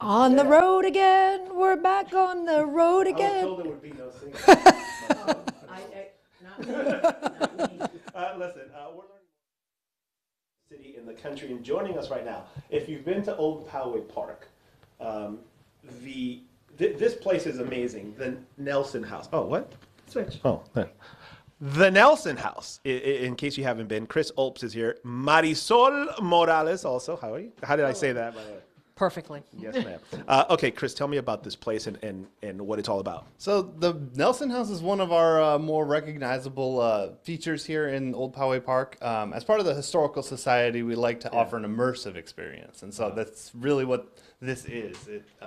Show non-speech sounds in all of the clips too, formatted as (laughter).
On the road again. We're back on the road again. told there would be no (laughs) singing. I, I, not me, not (laughs) me. Uh, listen, uh, we're learning city in the country, and joining us right now, if you've been to Old Poway Park, um, the th- this place is amazing. The Nelson House. Oh, what? Switch. Oh, there. The Nelson House. I- I- in case you haven't been, Chris Olps is here. Marisol Morales also. How are you? How did I say that? By the way. Perfectly. Yes, ma'am. Uh, okay, Chris, tell me about this place and, and, and what it's all about. So the Nelson House is one of our uh, more recognizable uh, features here in Old Poway Park. Um, as part of the Historical Society, we like to offer an immersive experience, and so that's really what this is. It uh,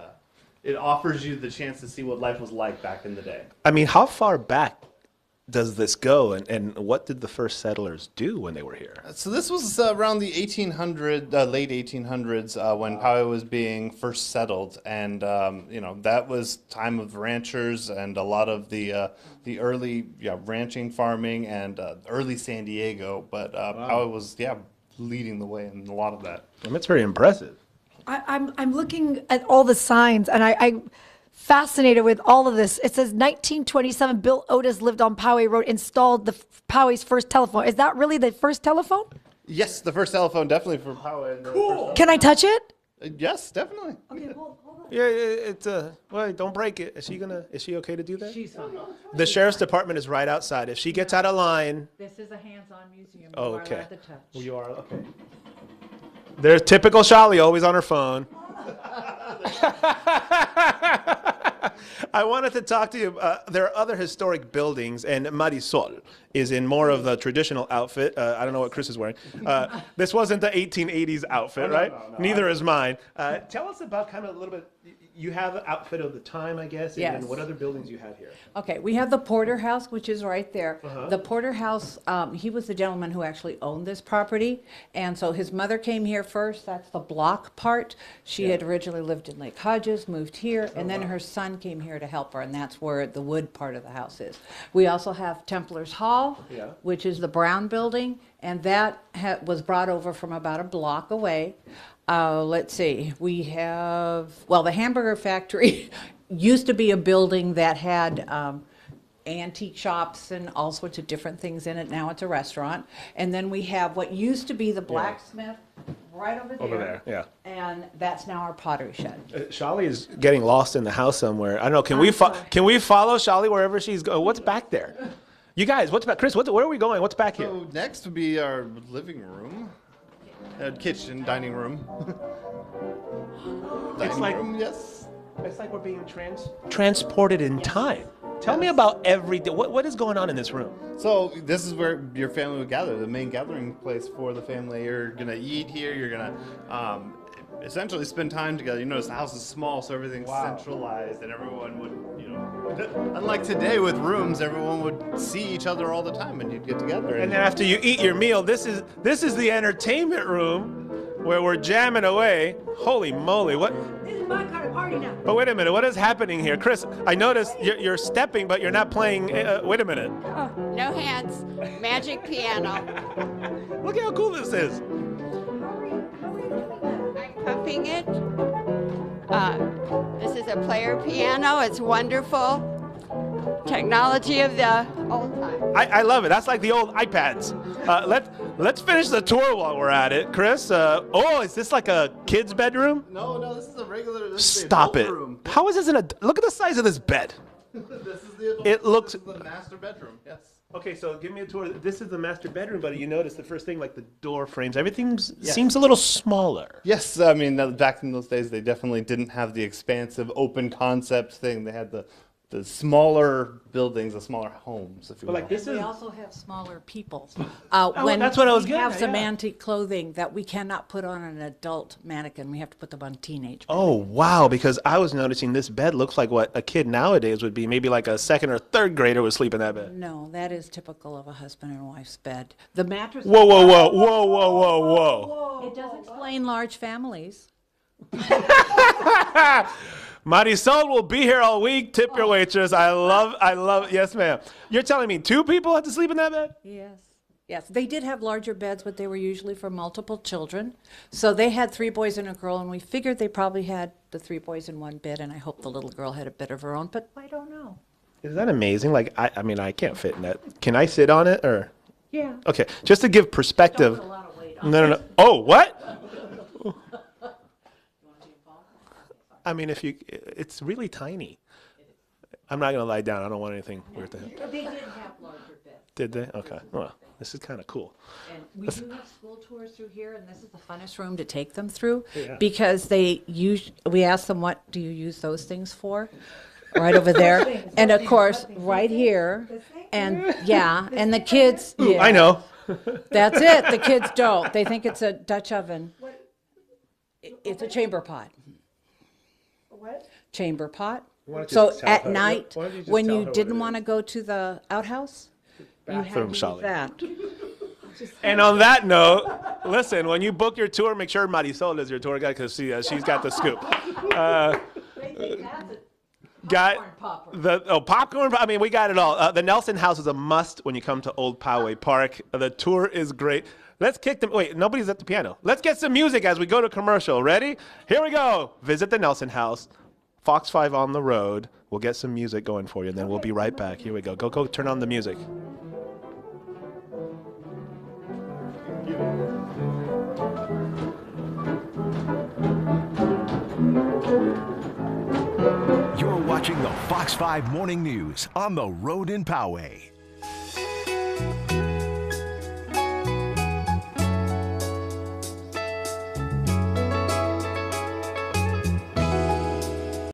it offers you the chance to see what life was like back in the day. I mean, how far back does this go, and, and what did the first settlers do when they were here? So this was uh, around the 1800, uh, late 1800s, uh, when Poway was being first settled, and um, you know that was time of ranchers and a lot of the uh, the early yeah, ranching, farming, and uh, early San Diego. But uh, Poway was yeah leading the way in a lot of that. I mean, it's very impressive. I, I'm, I'm looking at all the signs and I, I'm fascinated with all of this. It says 1927, Bill Otis lived on Poway Road, installed the Poway's first telephone. Is that really the first telephone? Yes, the first telephone definitely for Poway. and the first- Can I touch it? uh, yes, definitely. Yeah, yeah, it's uh, well, don't break it. Is she gonna? Is she okay to do that? She's fine. The sheriff's department is right outside. If she gets out of line, This is a hands-on museum. You oh, are okay. allowed to touch. You are okay. There's typical Shali, always on her phone. (laughs) (laughs) I wanted to talk to you. Uh, there are other historic buildings, and Marisol is in more of the traditional outfit. Uh, I don't know what Chris is wearing. Uh, this wasn't the 1880s outfit, right? Neither is mine. Uh, tell us about kind of a little bit. You have an outfit of the time, I guess, and Yes. what other buildings you have here? Okay, we have the Porter House, which is right there. Uh-huh. The Porter House, um, he was the gentleman who actually owned this property. And so his mother came here first, that's the block part. She had originally lived in Lake Hodges, moved here, and then her son came here to help her, and that's where the wood part of the house is. We also have Templars Hall, Yeah. which is the brown building, and that ha- was brought over from about a block away. Uh, let's see, we have, well, the Hamburger Factory (laughs) used to be a building that had um, antique shops and all sorts of different things in it. Now it's a restaurant. And then we have what used to be the blacksmith right over there. Over there, yeah. And that's now our pottery shed. Uh, Shali is getting lost in the house somewhere. I don't know. Can we fo- can we follow Shali wherever she's going? What's back there? You guys, what's back? Chris, what's, where are we going? What's back here? So next would be our living room, uh, kitchen, dining room. (laughs) dining like- room, yes. It's like we're being trans- transported in time. Tell me about every day. What, what is going on in this room? So this is where your family would gather, the main gathering place for the family. You're gonna eat here. You're gonna um, essentially spend time together. You notice the house is small, so everything's Wow. centralized, and everyone would, you know, unlike today with rooms, everyone would see each other all the time, and you'd get together. And then after you eat your meal, this is this is the entertainment room where we're jamming away. Holy moly! What? This is my kind of party now. But wait a minute. What is happening here, Chris? I noticed you're, you're stepping, but you're not playing. Uh, wait a minute. No hands, magic piano. (laughs) Look at how cool this is. I'm pumping it. Uh, this a player piano. It's wonderful. Technology of the old time. I, I love it. That's like the old iPads. Uh, let let's finish the tour while we're at it, Chris. Uh, oh, is this like a kid's bedroom? no, no, this is a regular. This is Stop adult it. Room. How is this in a? Look at the size of this bed. (laughs) this is the adult It looks- This is the master bedroom. Yes. Okay, so give me a tour. This is the master bedroom, but you notice the first thing, like the door frames, everything Yes. seems a little smaller. Yes, I mean back in those days, they definitely didn't have the expansive open concept thing. They had the the smaller buildings, the smaller homes, if you will. But like this We is. also have smaller people. (laughs) Uh, Oh, when that's what I was we getting have at, some yeah. antique clothing that we cannot put on an adult mannequin. We have to put them on teenage. Oh wow! Because I was noticing this bed looks like what a kid nowadays would be. Maybe like a second or third grader would sleep in that bed. No, that is typical of a husband and wife's bed. The mattress. Whoa, whoa, whoa, whoa, whoa, whoa, (laughs) whoa! It does explain large families. (laughs) Marisol will be here all week. Tip your oh. waitress. I love, I love. Yes, ma'am. You're telling me two people had to sleep in that bed? Yes. Yes, they did have larger beds, but they were usually for multiple children. So they had three boys and a girl, and we figured they probably had the three boys in one bed, and I hope the little girl had a bit of her own, but I don't know. Is that amazing? Like, I, I mean, I can't fit in that. Can I sit on it or? Yeah. Okay, just to give perspective. Put a lot of weight No, no, no. Oh, what? (laughs) I mean, if you, it's really tiny. I'm not gonna lie down. I don't want anything weird to happen. They did have larger beds. Did they? Okay. Well, this is kind of cool. And we do have school tours through here, and this is the funnest room to take them through. Yeah. Because they use, we ask them, what do you use those things for? Right over there. And of course, right here. And, yeah, (laughs) and the kids, I yeah, know. that's it. The kids don't. They think it's a Dutch oven. I- It's a chamber pot. What? Chamber pot. Why don't you So tell at her- night, why don't you just when tell you her what didn't want to go to the outhouse, you had to Bathroom, use Charlie. that. And on that note, listen, when you book your tour, make sure Marisol is your tour guide because she, uh, she's got the scoop. Uh, got popper. the oh popcorn. I mean, we got it all. Uh, the Nelson House is a must when you come to Old Poway (laughs) Park. The tour is great. Let's kick them. Wait, nobody's at the piano. Let's get some music as we go to commercial. Ready? Here we go. Visit the Nelson House. Fox 5 on the road. We'll get some music going for you, and then we'll be right back. Here we go. Go, go, turn on the music. Fox 5 Morning News on the road in Poway.